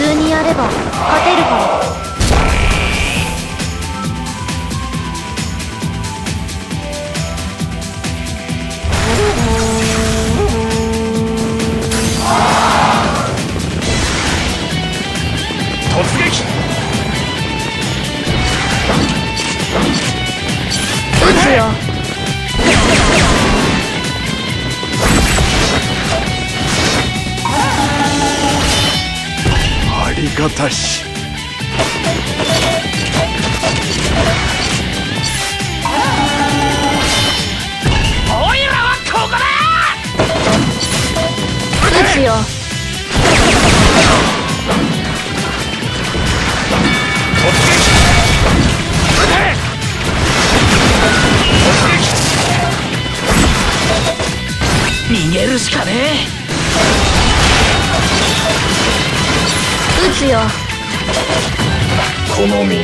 通にやれば勝てるからしおいらはここだ撃つよ突撃撃て突撃逃げるしかね撃つよ。この身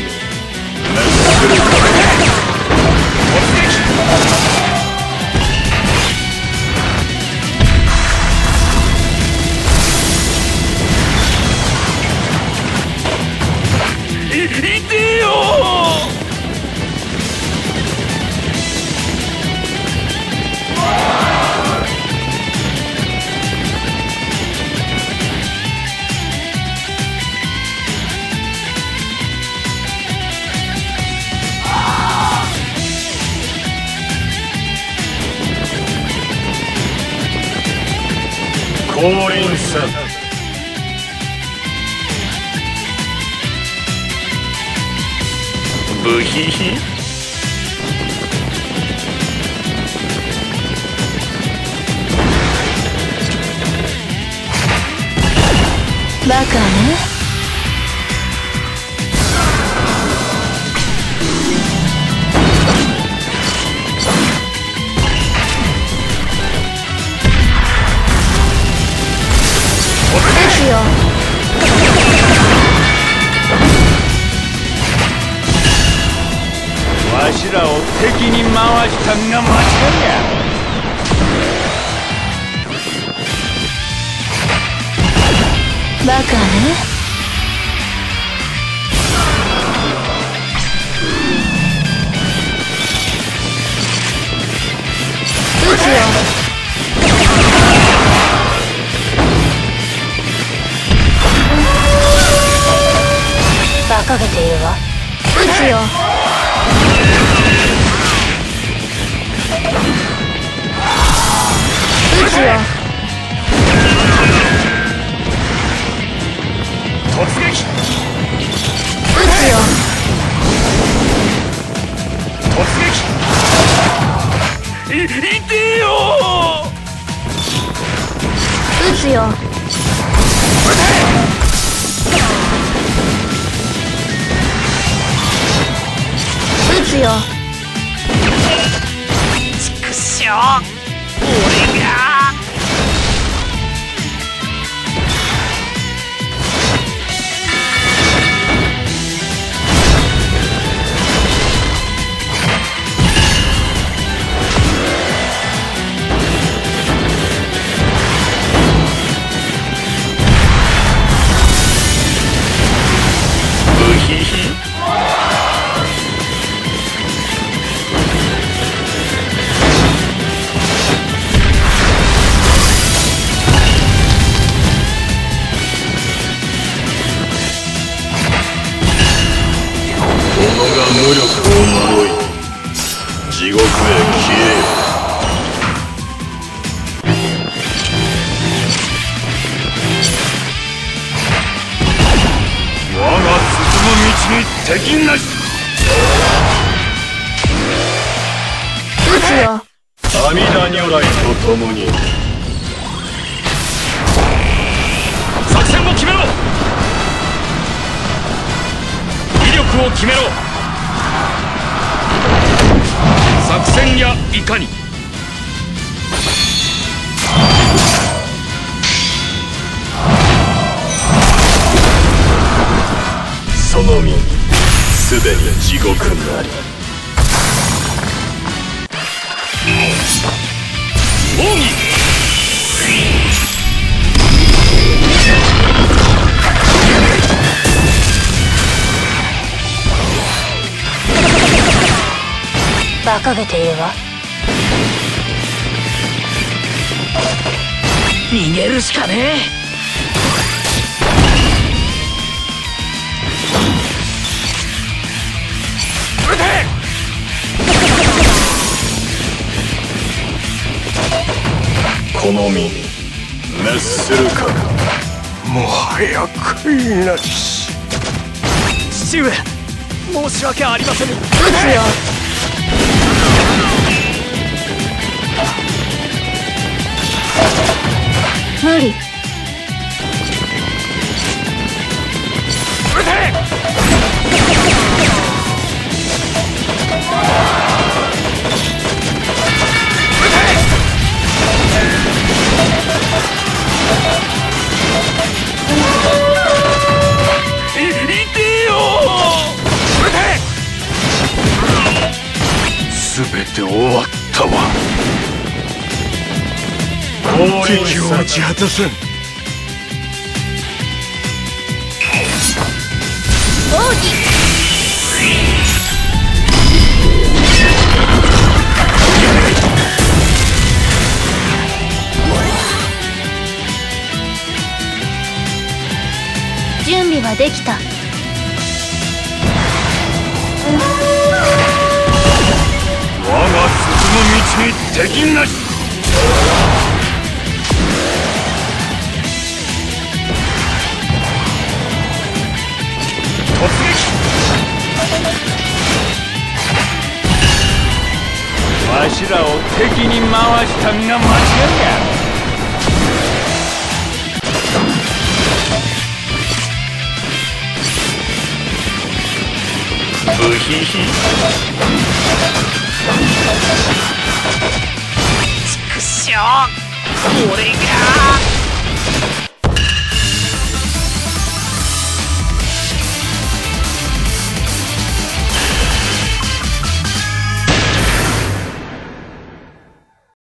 降臨戦ブヒヒバカねを敵に回したんが間違いや。バカね。撃つよ。馬鹿げているわ。撃つよ撃つよ突撃。撃。つよ突撃いよ。撃つよ。撃つよ。くしょう俺が無力を呪い地獄へ消え我が進む道に敵なし撃つよ阿弥陀如来と共に作戦を決めろ。威力を決めろ。作戦やいかに。その身すでに地獄なり。奥義馬鹿げているわ。逃げるしかね撃て！この身熱するか。もはや悔いなし父上申し訳ありません撃無理。全て終わったわ。敵を打ち果たせ。ん奥義。準備はできた。我が進む道に敵なし撃わしらを敵に回したんが間違いや。ブヒヒ。くっしょ俺が。